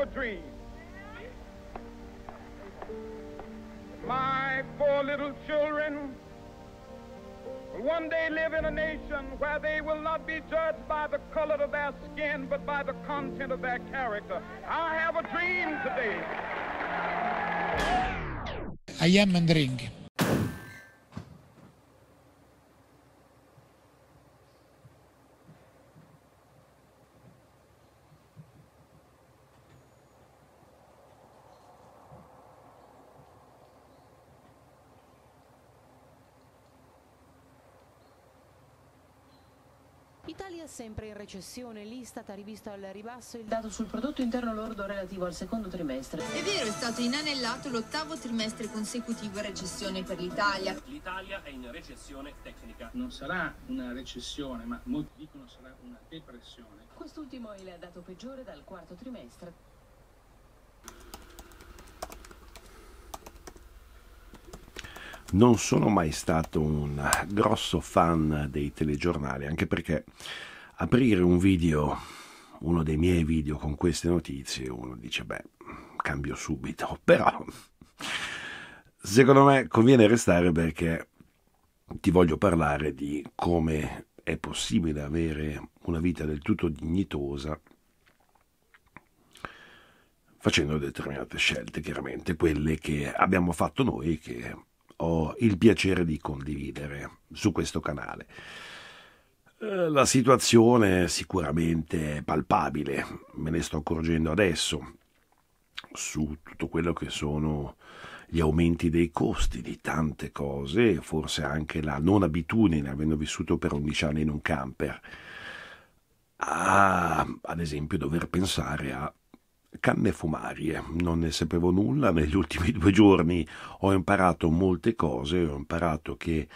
a dream. My four little children will one day live in a nation where they will not be judged by the color of their skin, but by the content of their character. I have a dream today. I am and ring. Italia sempre in recessione, l'Istat ha rivisto al ribasso il dato sul prodotto interno lordo relativo al secondo trimestre. È vero, è stato inanellato l'ottavo trimestre consecutivo in recessione per l'Italia. L'Italia è in recessione tecnica. Non sarà una recessione, ma molti dicono sarà una depressione. Quest'ultimo è il dato peggiore dal quarto trimestre. Non sono mai stato un grosso fan dei telegiornali, anche perché aprire un video, uno dei miei video con queste notizie, uno dice, beh, cambio subito, però secondo me conviene restare perché ti voglio parlare di come è possibile avere una vita del tutto dignitosa facendo determinate scelte, chiaramente quelle che abbiamo fatto noi, che ho il piacere di condividere su questo canale. Eh, la situazione sicuramente è palpabile, me ne sto accorgendo adesso, su tutto quello che sono gli aumenti dei costi di tante cose, forse anche la non abitudine, avendo vissuto per 11 anni in un camper, a, ad esempio, dover pensare a canne fumarie. Non ne sapevo nulla, negli ultimi due giorni ho imparato molte cose, ho imparato che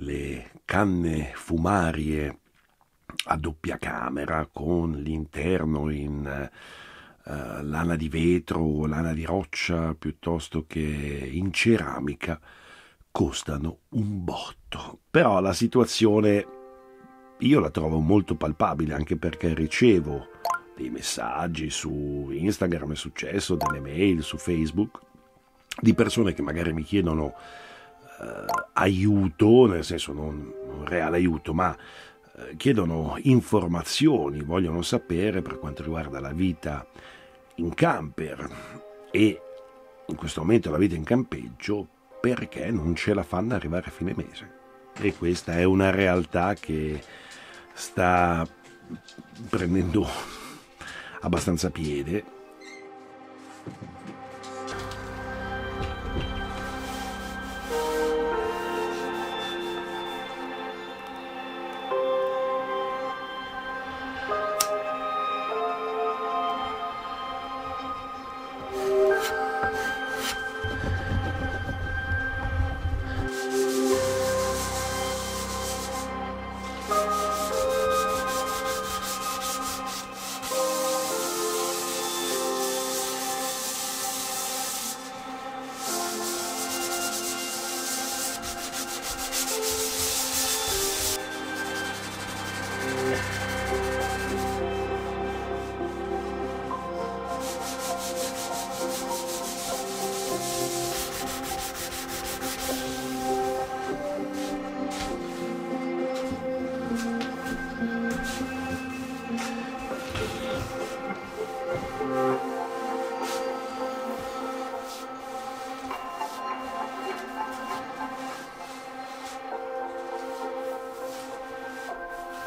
le canne fumarie a doppia camera con l'interno in uh, lana di vetro o lana di roccia piuttosto che in ceramica costano un botto. Però la situazione io la trovo molto palpabile anche perché ricevo dei messaggi su Instagram, è successo, delle mail su Facebook, di persone che magari mi chiedono eh, aiuto, nel senso non un reale aiuto, ma eh, chiedono informazioni, vogliono sapere per quanto riguarda la vita in camper e in questo momento la vita in campeggio perché non ce la fanno arrivare a fine mese. E questa è una realtà che sta prendendo abbastanza piede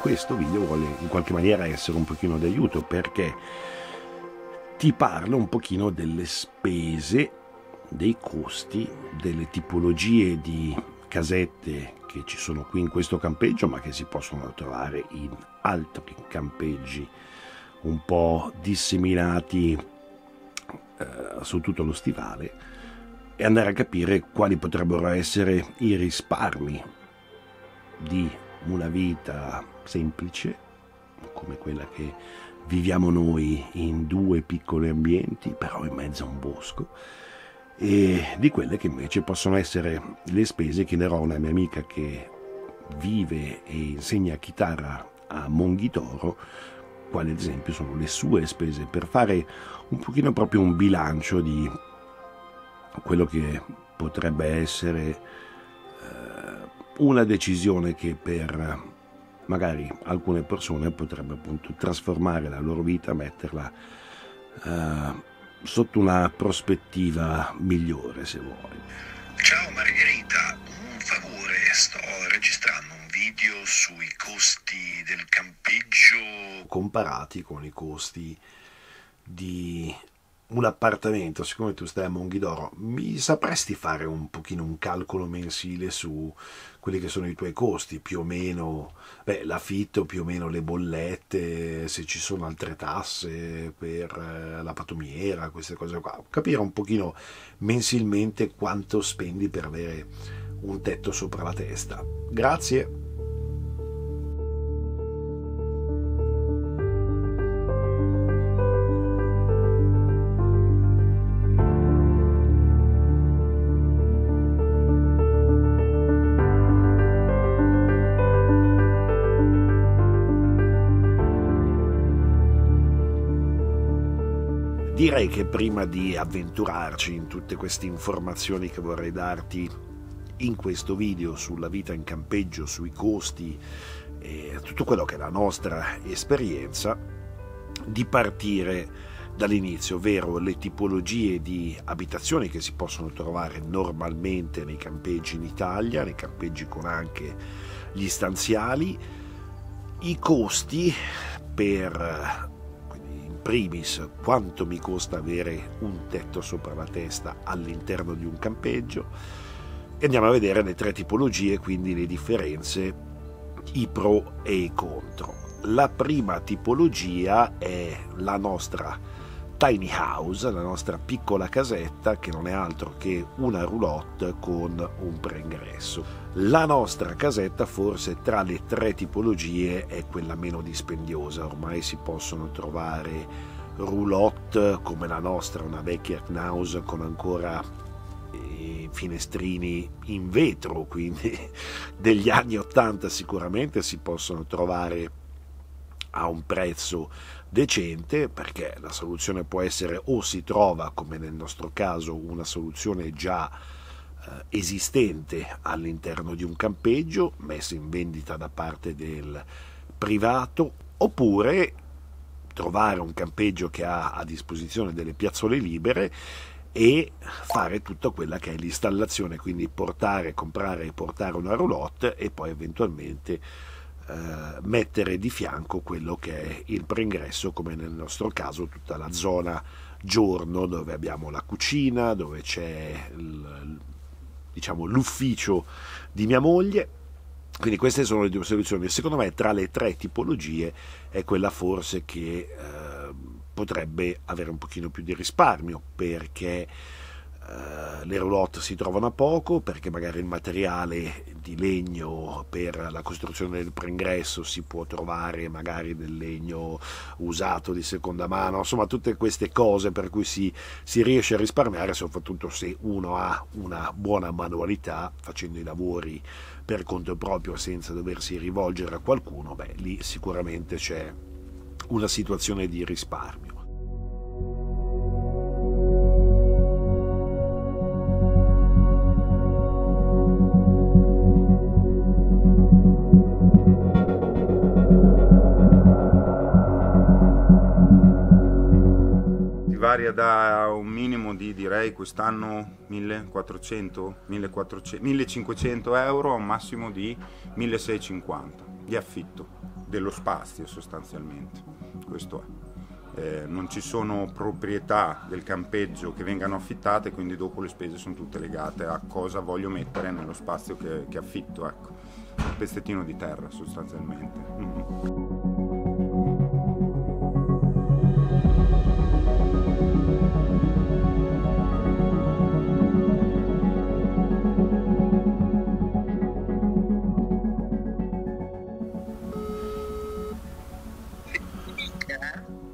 questo video vuole in qualche maniera essere un pochino d'aiuto perché ti parla un pochino delle spese, dei costi, delle tipologie di casette che ci sono qui in questo campeggio ma che si possono trovare in altri campeggi un po' disseminati eh, su tutto lo stivale e andare a capire quali potrebbero essere i risparmi di una vita semplice, come quella che viviamo noi in due piccoli ambienti, però in mezzo a un bosco, e di quelle che invece possono essere le spese. Chiederò a una mia amica che vive e insegna chitarra a Monghitoro quali ad esempio sono le sue spese, per fare un pochino proprio un bilancio di quello che potrebbe essere eh, una decisione che per magari alcune persone potrebbe appunto trasformare la loro vita, metterla eh, sotto una prospettiva migliore se vuoi. Ciao Margherita, un favore, sto registrando un video sui costi del campeggio comparati con i costi di un appartamento, siccome tu stai a Monghidoro, mi sapresti fare un pochino un calcolo mensile su quelli che sono i tuoi costi, più o meno, beh, l'affitto, più o meno le bollette, se ci sono altre tasse per eh, la pattumiera, queste cose qua, capire un pochino mensilmente quanto spendi per avere un tetto sopra la testa. Grazie. Direi che prima di avventurarci in tutte queste informazioni che vorrei darti in questo video sulla vita in campeggio, sui costi e tutto quello che è la nostra esperienza, di partire dall'inizio, ovvero le tipologie di abitazioni che si possono trovare normalmente nei campeggi in Italia, nei campeggi con anche gli stanziali, i costi per primis quanto mi costa avere un tetto sopra la testa all'interno di un campeggio e andiamo a vedere le tre tipologie, quindi le differenze, i pro e i contro. La prima tipologia è la nostra tiny house, la nostra piccola casetta che non è altro che una roulotte con un preingresso. La nostra casetta forse tra le tre tipologie è quella meno dispendiosa, ormai si possono trovare roulotte come la nostra, una vecchia Knaus con ancora eh, finestrini in vetro, quindi degli anni 80 sicuramente si possono trovare a un prezzo decente perché la soluzione può essere o si trova come nel nostro caso una soluzione già eh, esistente all'interno di un campeggio messa in vendita da parte del privato oppure trovare un campeggio che ha a disposizione delle piazzole libere e fare tutta quella che è l'installazione, quindi portare, comprare e portare una roulotte e poi eventualmente eh, mettere di fianco quello che è il preingresso, come nel nostro caso tutta la zona giorno dove abbiamo la cucina, dove c'è il, diciamo, l'ufficio di mia moglie. Quindi queste sono le due soluzioni. Secondo me tra le tre tipologie è quella forse che eh, potrebbe avere un pochino più di risparmio perché eh, le roulotte si trovano a poco perché magari il materiale di legno per la costruzione del preingresso si può trovare magari del legno usato di seconda mano, insomma tutte queste cose per cui si, si riesce a risparmiare soprattutto se uno ha una buona manualità facendo i lavori per conto proprio senza doversi rivolgere a qualcuno, beh lì sicuramente c'è una situazione di risparmio. Varia da un minimo di direi quest'anno 1400, 1400 1500 euro a un massimo di 1650 di affitto dello spazio sostanzialmente. Questo è. Eh, non ci sono proprietà del campeggio che vengano affittate quindi dopo le spese sono tutte legate a cosa voglio mettere nello spazio che, che affitto ecco. Un pezzettino di terra sostanzialmente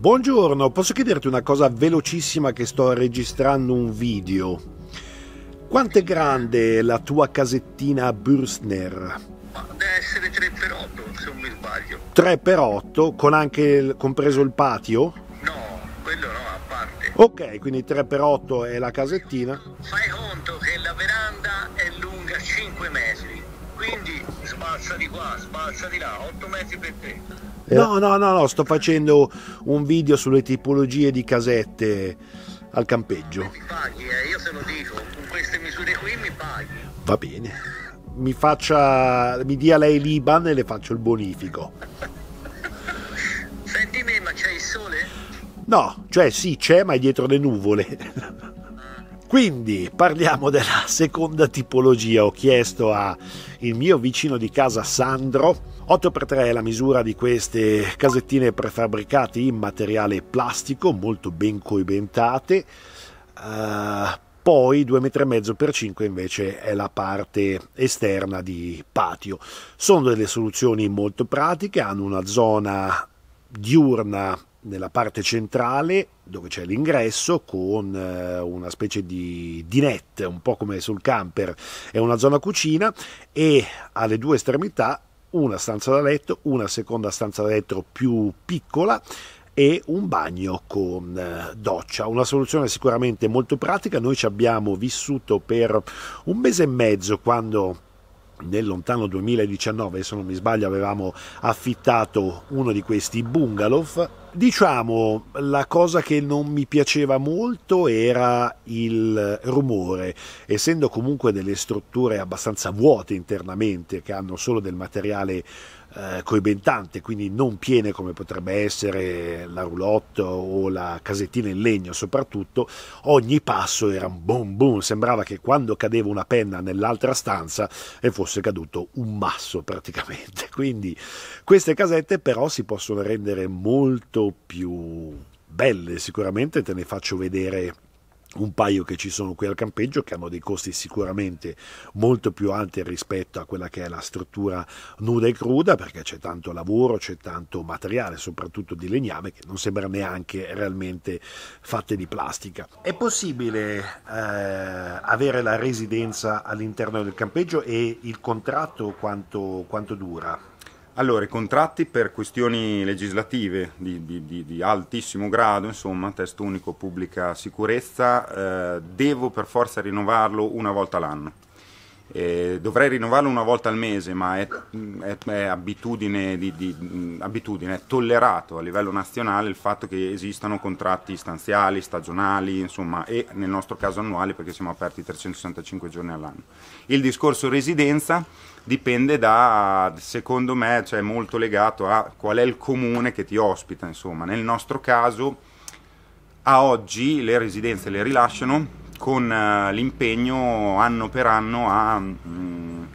Buongiorno, posso chiederti una cosa velocissima che sto registrando un video? Quanto è grande la tua casettina Bürstner? Deve essere 3 x 8 se non mi sbaglio. 3x8 con anche il, compreso il patio? No, quello no, a parte. Ok, quindi 3x8 è la casettina. Fai conto che la veranda è lunga 5 metri, quindi sbalza di qua, sbalza di là, 8 metri per te. No, no, no, no, sto facendo un video sulle tipologie di casette al campeggio. Mi paghi, eh, io te lo dico, con queste misure qui mi paghi. Va bene. Mi faccia. mi dia lei l'Iban e le faccio il bonifico. Senti me, ma c'è il sole? No, cioè sì, c'è, ma è dietro le nuvole. Quindi parliamo della seconda tipologia. Ho chiesto al mio vicino di casa Sandro 8x3 è la misura di queste casettine prefabbricate in materiale plastico molto ben coibentate. Uh, poi 2,5 m per 5 invece è la parte esterna di patio. Sono delle soluzioni molto pratiche, hanno una zona diurna nella parte centrale dove c'è l'ingresso con eh, una specie di dinette, un po' come sul camper, è una zona cucina e alle due estremità una stanza da letto, una seconda stanza da letto più piccola e un bagno con eh, doccia, una soluzione sicuramente molto pratica. Noi ci abbiamo vissuto per un mese e mezzo quando nel lontano 2019, se non mi sbaglio, avevamo affittato uno di questi bungalow. Diciamo, la cosa che non mi piaceva molto era il rumore, essendo comunque delle strutture abbastanza vuote internamente, che hanno solo del materiale eh, coibentante, quindi non piene come potrebbe essere la roulotte o la casettina in legno soprattutto, ogni passo era un boom boom, sembrava che quando cadeva una penna nell'altra stanza e fosse caduto un masso praticamente. Quindi queste casette però si possono rendere molto più belle sicuramente, te ne faccio vedere un paio che ci sono qui al campeggio che hanno dei costi sicuramente molto più alti rispetto a quella che è la struttura nuda e cruda perché c'è tanto lavoro, c'è tanto materiale, soprattutto di legname che non sembra neanche realmente fatte di plastica. È possibile eh, avere la residenza all'interno del campeggio e il contratto quanto, quanto dura? Allora, i contratti per questioni legislative di, di, di, di altissimo grado, insomma, testo unico pubblica sicurezza, eh, devo per forza rinnovarlo una volta l'anno. Eh, dovrei rinnovarlo una volta al mese, ma è, è, è abitudine, abitudine, è tollerato a livello nazionale il fatto che esistano contratti stanziali, stagionali, insomma, e nel nostro caso annuali perché siamo aperti 365 giorni all'anno. Il discorso residenza dipende da, secondo me, cioè molto legato a qual è il comune che ti ospita, insomma. Nel nostro caso, a oggi le residenze le rilasciano con uh, l'impegno anno per anno a, um,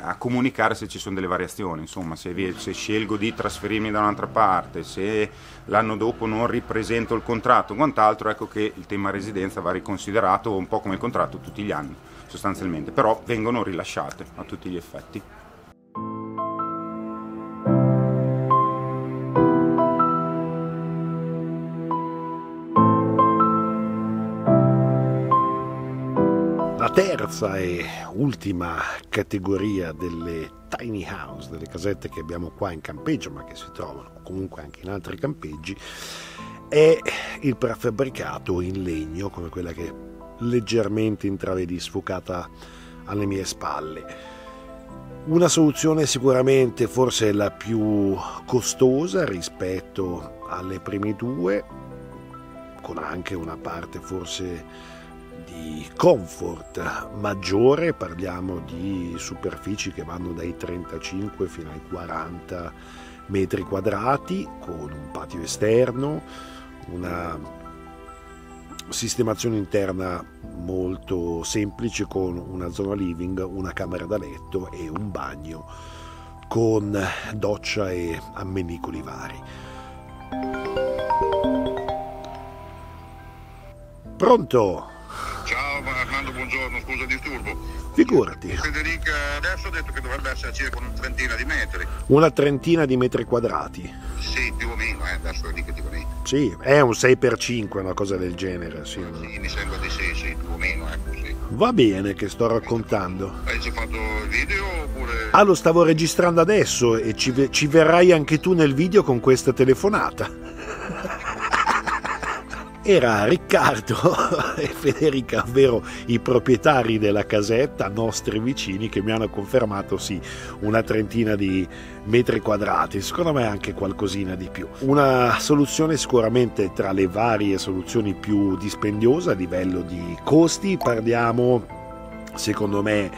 a, comunicare se ci sono delle variazioni, insomma, se, se, scelgo di trasferirmi da un'altra parte, se l'anno dopo non ripresento il contratto, quant'altro, ecco che il tema residenza va riconsiderato un po' come il contratto tutti gli anni sostanzialmente, però vengono rilasciate a tutti gli effetti. Terza e ultima categoria delle tiny house, delle casette che abbiamo qua in campeggio, ma che si trovano comunque anche in altri campeggi, è il prefabbricato in legno, come quella che leggermente intravedi sfocata alle mie spalle. Una soluzione sicuramente forse la più costosa rispetto alle prime due, con anche una parte forse di comfort maggiore, parliamo di superfici che vanno dai 35 fino ai 40 metri quadrati, con un patio esterno, una sistemazione interna molto semplice con una zona living, una camera da letto e un bagno con doccia e ammenicoli vari. Pronto? Buongiorno, scusa disturbo. Figurati. Federica adesso ha detto che dovrebbe essere circa una trentina di metri. Una trentina di metri quadrati. Sì, più o meno, eh, adesso lì che ti vorrei. Sì, è un 6x5, una cosa del genere. Sì. Sì, mi sembra di sì, sì, più o meno, ecco, sì. Va bene che sto raccontando. Hai già fatto il video oppure... Ah, lo stavo registrando adesso e ci, ci verrai anche tu nel video con questa telefonata. Era Riccardo e Federica, ovvero i proprietari della casetta, nostri vicini, che mi hanno confermato sì, una trentina di metri quadrati, secondo me anche qualcosina di più. Una soluzione sicuramente tra le varie soluzioni più dispendiose a livello di costi, parliamo secondo me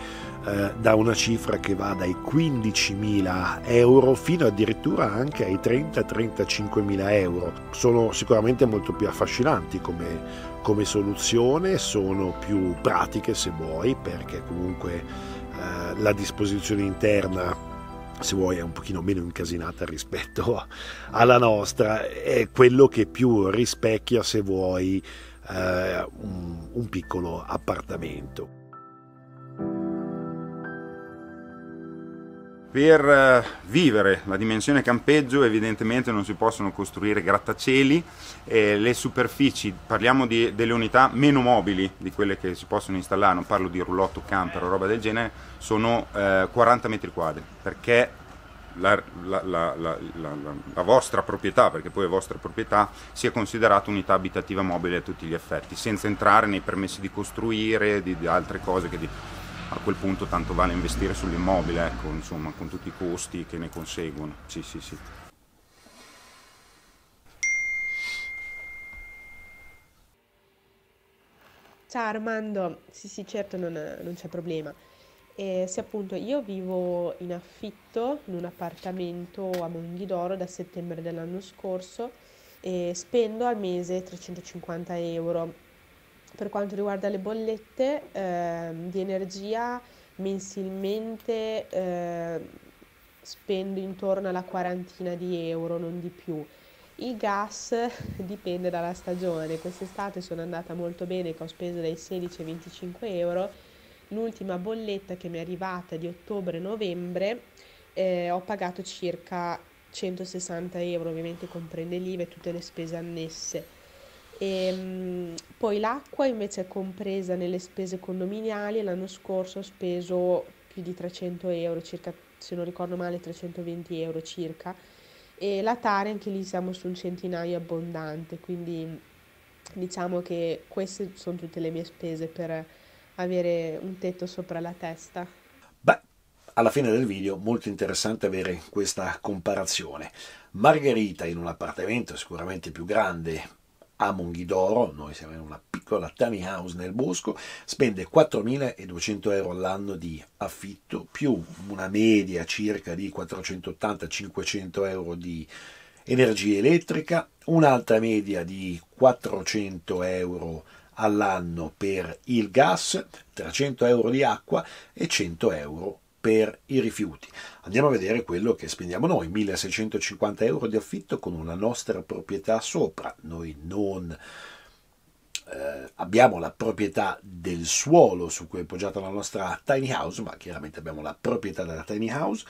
eh, da una cifra che va dai 15.000 euro fino addirittura anche ai 30-35.000 euro. Sono sicuramente molto più affascinanti come, come soluzione, sono più pratiche se vuoi perché comunque eh, la disposizione interna se vuoi è un pochino meno incasinata rispetto alla nostra, è quello che più rispecchia se vuoi eh, un, un piccolo appartamento. Per eh, vivere la dimensione campeggio evidentemente non si possono costruire grattacieli, e le superfici, parliamo di, delle unità meno mobili di quelle che si possono installare, non parlo di rullotto camper o roba del genere, sono eh, 40 metri quadri, perché la, la, la, la, vostra proprietà, perché poi è vostra proprietà, sia considerata unità abitativa mobile a tutti gli effetti, senza entrare nei permessi di costruire, di, di altre cose che... Di, a quel punto tanto vale investire sull'immobile, ecco, insomma, con tutti i costi che ne conseguono. Sì, sì, sì. Ciao Armando, sì sì certo non, non c'è problema. E se appunto io vivo in affitto in un appartamento a Monghidoro da settembre dell'anno scorso e spendo al mese 350 euro per quanto riguarda le bollette eh, di energia, mensilmente eh, spendo intorno alla quarantina di euro, non di più. Il gas dipende dalla stagione, quest'estate sono andata molto bene che ho speso dai 16 ai 25 euro, l'ultima bolletta che mi è arrivata di ottobre-novembre eh, ho pagato circa 160 euro, ovviamente comprende l'IVA e tutte le spese annesse. E, um, poi l'acqua invece è compresa nelle spese condominiali, l'anno scorso ho speso più di 300 euro, circa, se non ricordo male 320 euro circa, e la Tare anche lì siamo su un centinaio abbondante, quindi diciamo che queste sono tutte le mie spese per avere un tetto sopra la testa. Beh, alla fine del video molto interessante avere questa comparazione. Margherita in un appartamento sicuramente più grande a Monghidoro, noi siamo in una piccola tiny house nel bosco, spende 4.200 euro all'anno di affitto più una media circa di 480-500 euro di energia elettrica, un'altra media di 400 euro all'anno per il gas, 300 euro di acqua e 100 euro per i rifiuti. Andiamo a vedere quello che spendiamo noi, 1650 euro di affitto con una nostra proprietà sopra. Noi non eh, abbiamo la proprietà del suolo su cui è poggiata la nostra tiny house, ma chiaramente abbiamo la proprietà della tiny house.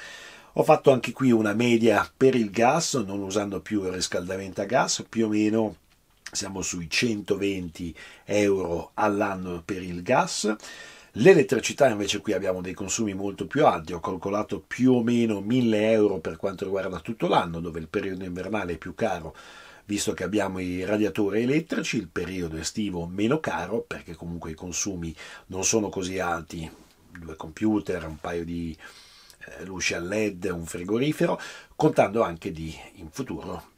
Ho fatto anche qui una media per il gas, non usando più il riscaldamento a gas, più o meno siamo sui 120 euro all'anno per il gas. L'elettricità invece qui abbiamo dei consumi molto più alti, ho calcolato più o meno 1000 euro per quanto riguarda tutto l'anno, dove il periodo invernale è più caro visto che abbiamo i radiatori elettrici, il periodo estivo meno caro perché comunque i consumi non sono così alti, due computer, un paio di eh, luci a LED, un frigorifero, contando anche di in futuro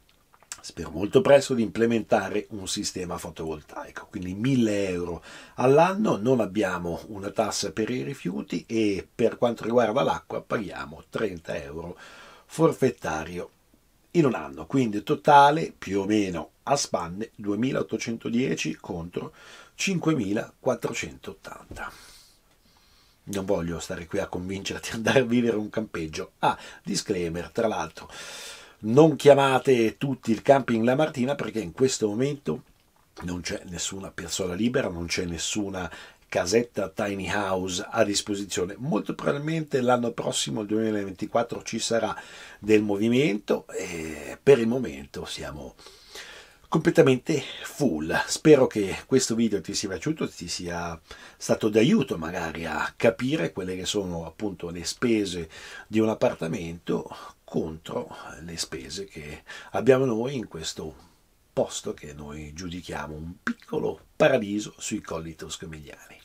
spero molto presto di implementare un sistema fotovoltaico, quindi 1000 euro all'anno, non abbiamo una tassa per i rifiuti e per quanto riguarda l'acqua paghiamo 30 euro forfettario in un anno, quindi totale più o meno a spanne 2810 contro 5480. Non voglio stare qui a convincerti ad andare a vivere un campeggio. Ah, disclaimer, tra l'altro, non chiamate tutti il camping La Martina perché in questo momento non c'è nessuna persona libera, non c'è nessuna casetta tiny house a disposizione. Molto probabilmente l'anno prossimo, il 2024, ci sarà del movimento e per il momento siamo completamente full. Spero che questo video ti sia piaciuto, ti sia stato d'aiuto magari a capire quelle che sono appunto le spese di un appartamento contro le spese che abbiamo noi in questo posto che noi giudichiamo un piccolo paradiso sui colli toscomigliani.